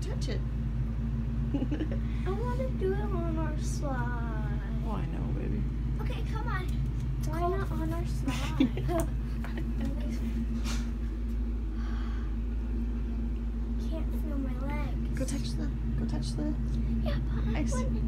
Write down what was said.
Touch it. I want to do it on our slide. oh, I know, baby. Okay, come on. Why not on our slide? Can't feel my legs. Go touch the. Go touch the. Yeah, but want to.